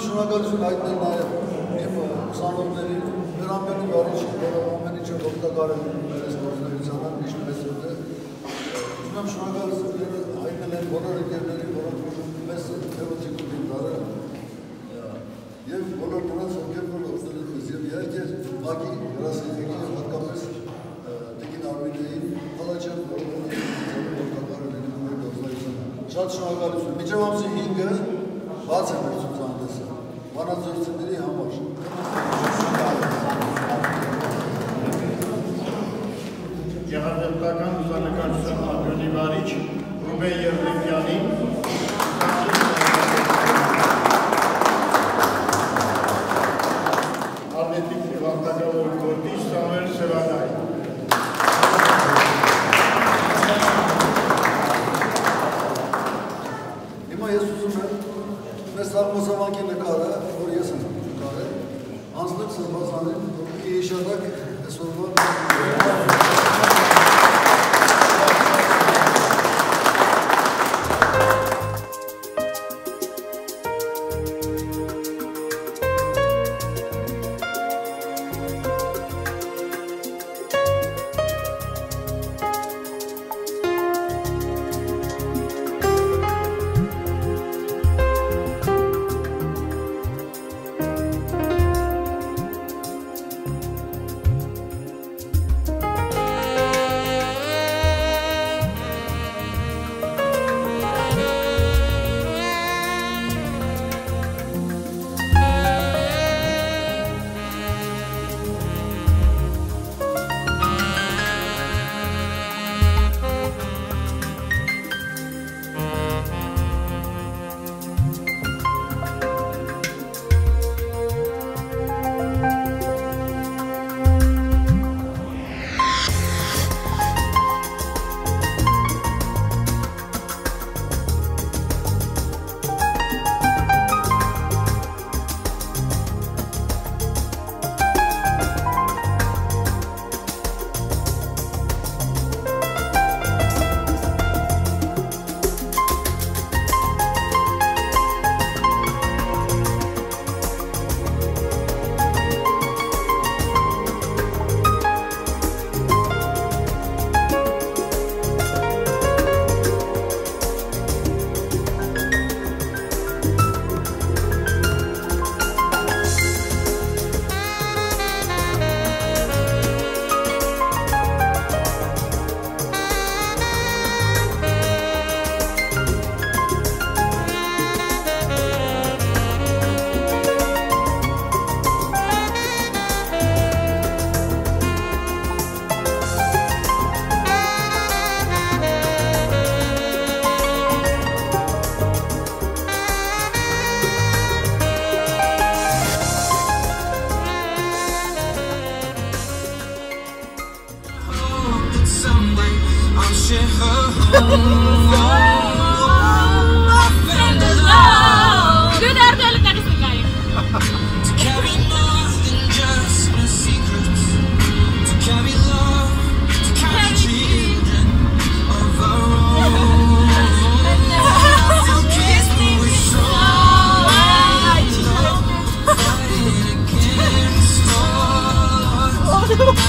շնորհակալություն հայտնել նաև իմ ուսանողների վերամբերնի առաջ ամեն ինչը օգտակար է մեր այս գործունեությանը միշտ մեզ մոտ է ուզում եմ շնորհակալություն հայտնել այն բոլոր ընկերներին որոնք մեզ թեոթիկուտին դարել եւ բոլոր նրանց ովքեր որ օգտվել են եւ իհարկե Բակի գրասենյակի եւ հատկապես Տիկին Արմինեին Փալաջյան բոլորի օգտակար են մեր գործունեությանը շատ շնորհակալություն միջև ամսի 5-ը բաց է մեր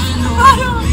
I know.